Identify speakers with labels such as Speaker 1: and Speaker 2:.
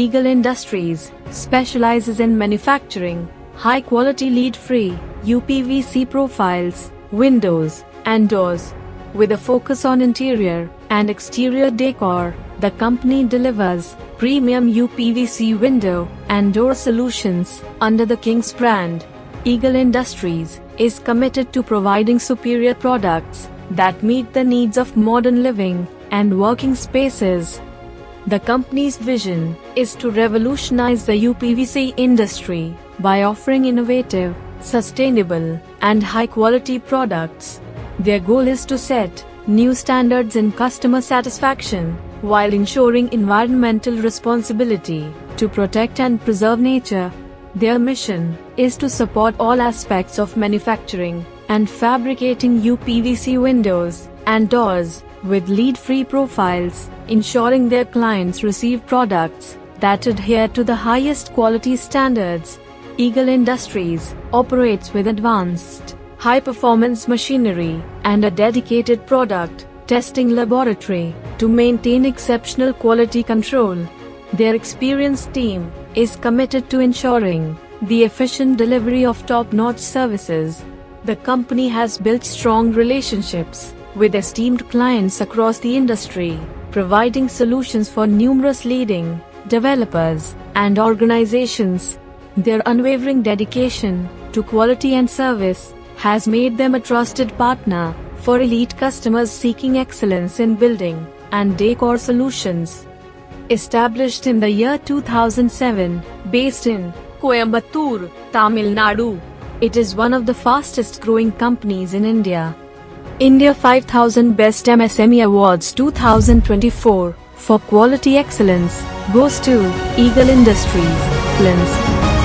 Speaker 1: Eagle Industries specializes in manufacturing high quality lead free UPVC profiles, windows, and doors. With a focus on interior and exterior decor, the company delivers premium UPVC window and door solutions under the King's brand. Eagle Industries is committed to providing superior products that meet the needs of modern living and working spaces. The company's vision is to revolutionize the UPVC industry by offering innovative, sustainable, and high quality products. Their goal is to set new standards in customer satisfaction while ensuring environmental responsibility to protect and preserve nature. Their mission is to support all aspects of manufacturing and fabricating UPVC windows and doors with lead free profiles, ensuring their clients receive products that adhere to the highest quality standards. Eagle Industries operates with advanced, high performance machinery and a dedicated product testing laboratory to maintain exceptional quality control. Their experienced team is committed to ensuring the efficient delivery of top notch services. The company has built strong relationships with esteemed clients across the industry, providing solutions for numerous leading developers and organizations. Their unwavering dedication to quality and service has made them a trusted partner for elite customers seeking excellence in building and decor solutions. Established in the year 2007, based in Coimbatore, Tamil Nadu, it is one of the fastest growing companies in India. India 5000 Best MSME Awards 2024 for quality excellence goes to Eagle Industries, Lens.